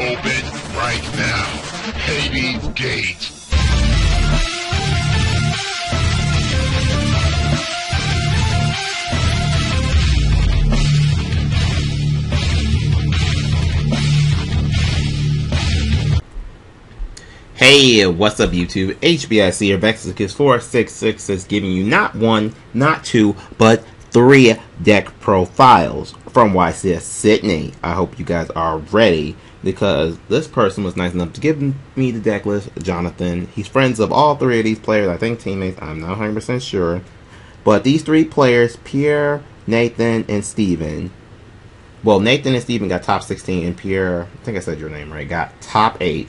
open right now. Hades Gate. Hey, what's up YouTube? HBIC or Vexacus466 is giving you not one, not two, but three deck profiles from YCS Sydney. I hope you guys are ready because this person was nice enough to give me the deck list, Jonathan. He's friends of all three of these players, I think teammates, I'm not 100% sure. But these three players, Pierre, Nathan, and Steven. Well, Nathan and Steven got top 16, and Pierre, I think I said your name right, got top 8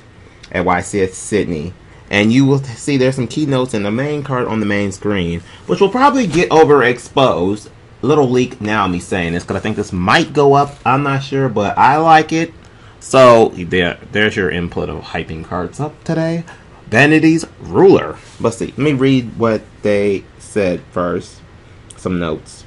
at YCS Sydney. And you will see there's some keynotes in the main card on the main screen, which will probably get overexposed. Little leak now, me saying this, because I think this might go up. I'm not sure, but I like it. So, there, there's your input of hyping cards up today. Vanity's Ruler. Let's see. Let me read what they said first. Some notes.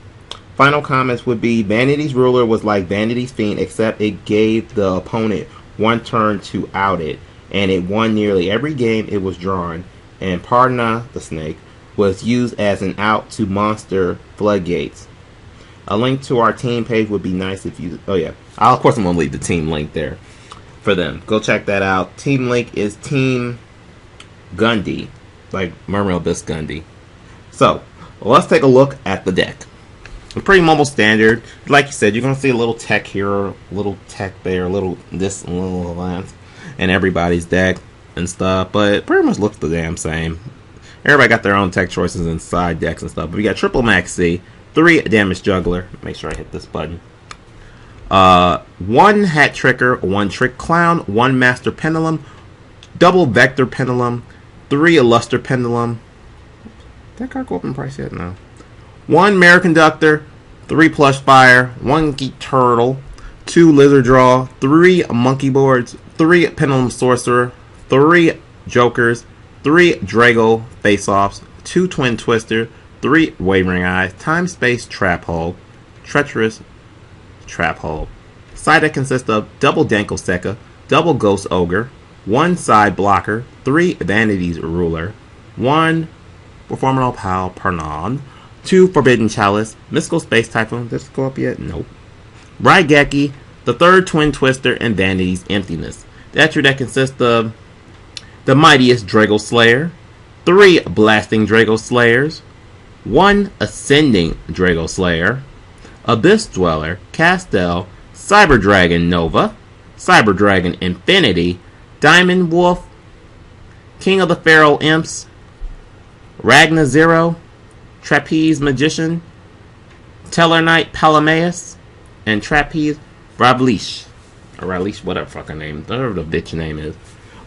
Final comments would be Vanity's Ruler was like Vanity's Fiend, except it gave the opponent one turn to out it and it won nearly every game it was drawn, and Pardna the Snake was used as an out to monster floodgates. A link to our team page would be nice if you. Oh yeah, I'll, of course I'm gonna leave the team link there for them. Go check that out. Team link is Team Gundy, like Mermail Abyssgunde. So let's take a look at the deck. A pretty mobile standard. Like you said, you're gonna see a little tech here, a little tech there, a little this, a little that and everybody's deck and stuff, but it pretty much looks the damn same. Everybody got their own tech choices and side decks and stuff. But we got triple Maxx C, three damage juggler. Make sure I hit this button. Uh, one hat tricker, one trick clown, one master pendulum, double vector pendulum, three illuster pendulum. Did that card go up in price yet? No. One mirror conductor, three plush fire, one Guitartle, two Lizardraw, three Monkeyboards, three Pendulum Sorcerer, three Jokers, three Draco face-offs, two Twin Twister, three Wavering Eyes, Time Space Trap Hole, Treacherous Trap Hole. Side deck consists of double Denko Sekka, double Ghost Ogre, one Side Blocker, three Vanities Ruler, one Formidable Pal Pernon, two Forbidden Chalice, Mystical Space Typhoon. Does this go? Nope. Raigeki, the third Twin Twister, and Vanity's Emptiness. The extra deck consists of the mightiest Dracoslayer, three Blasting Dracoslayers, one Ascending Dracoslayer, Abyss Dweller, Castel, Cyber Dragon Nova, Cyber Dragon Infinity, Diamond Wolf, King of the Feral Imps, Ragna Zero, Trapeze Magician, Tellarknight Ptolemaeus, and Trapeze Ravlish. Or Ravlish, whatever fucking name, whatever the bitch name is.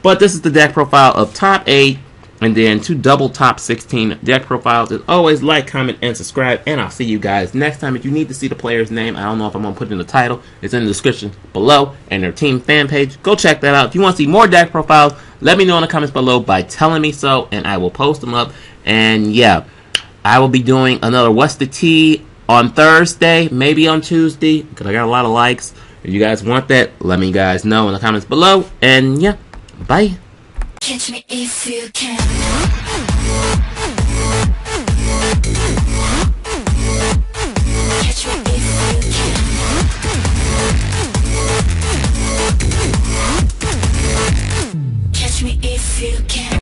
But this is the deck profile of top 8 and then two double top 16 deck profiles. As always, like, comment, and subscribe. And I'll see you guys next time. If you need to see the player's name, I don't know if I'm going to put it in the title. It's in the description below and their team fan page. Go check that out. If you want to see more deck profiles, let me know in the comments below by telling me so, and I will post them up. And yeah, I will be doing another What's the Tea on Thursday, maybe on Tuesday, because I got a lot of likes. If you guys want that, let me guys know in the comments below. And yeah, bye. Catch me if you can.